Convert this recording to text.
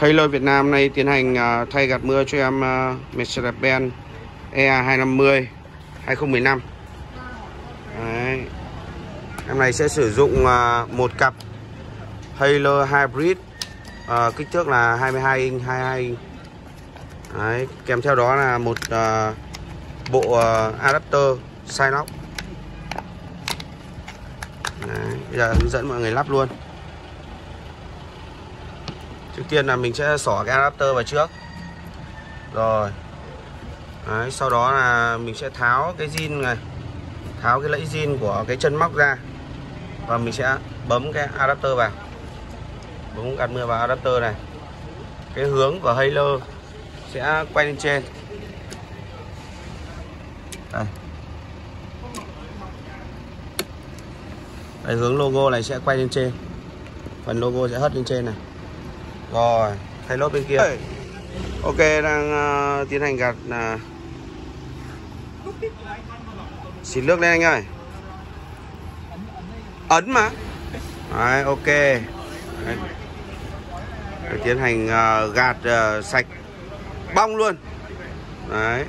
Halo Việt Nam nay tiến hành à, thay gạt mưa cho em à, Mercedes-Benz EA 250 2015 Đấy. Em này sẽ sử dụng à, một cặp Halo Hybrid kích thước là 22 inch 22 inch Đấy. kèm theo đó là một bộ adapter Sinox lock Đấy. bây giờ hướng dẫn mọi người lắp luôn Trước tiên là mình sẽ xỏ cái adapter vào trước. Rồi. Đấy, Sau đó là mình sẽ tháo cái zin này Tháo cái lẫy zin của cái chân móc ra Và mình sẽ bấm cái adapter vào. Bấm gạt mưa vào adapter này. Cái hướng của Halo sẽ quay lên trên. Đây. Đây hướng logo này sẽ quay lên trên. Phần logo sẽ hất lên trên này rồi, thay lốp bên kia. Ok, đang uh, tiến hành gạt uh, xịt nước lên anh ơi. Ấn mà. Đấy, ok. Đấy. Đấy, tiến hành uh, gạt uh, sạch bong luôn. Đấy.